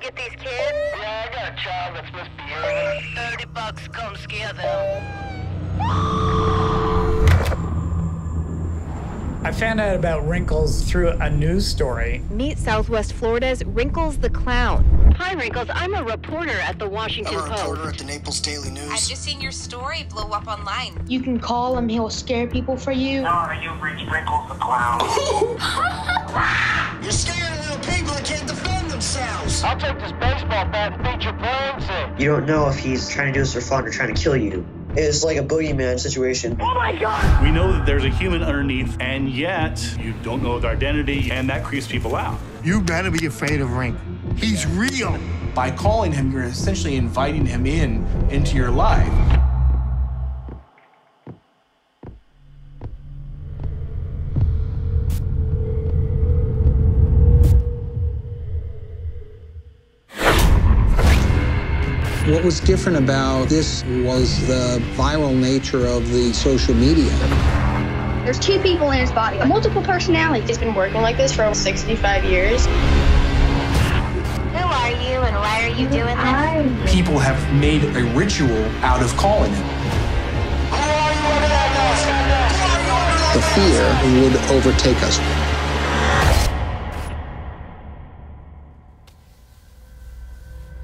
get these kids? Yeah, I got a child that's misbehaving. 30 bucks, come scare them. I found out about Wrinkles through a news story. Meet Southwest Florida's Wrinkles the Clown. Hi, Wrinkles. I'm a reporter at the Washington I'm a reporter Post. at the Naples Daily News. I've just seen your story blow up online. You can call him, he'll scare people for you. Sorry, you've reached Wrinkles the Clown. You're scaring I'll take this baseball bat and beat your brains in. You don't know if he's trying to do this for fun or trying to kill you. It's like a boogeyman situation. Oh my god! We know that there's a human underneath, and yet you don't know their identity, and that creeps people out. You better be afraid of Rink. He's real. By calling him, you're essentially inviting him in into your life. What was different about this was the viral nature of the social media. There's two people in his body, a multiple personality. He's been working like this for 65 years. Who are you and why are you doing this? People have made a ritual out of calling him. The fear would overtake us.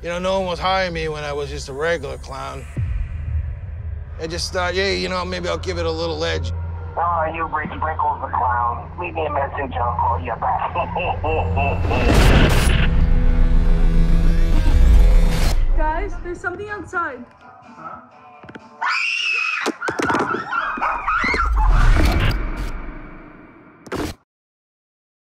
You know, no one was hiring me when I was just a regular clown. I just thought, yeah, you know, maybe I'll give it a little edge. Oh, you've reached Wrinkles the Clown. Leave me a message, I'll call you back. Guys, there's something outside.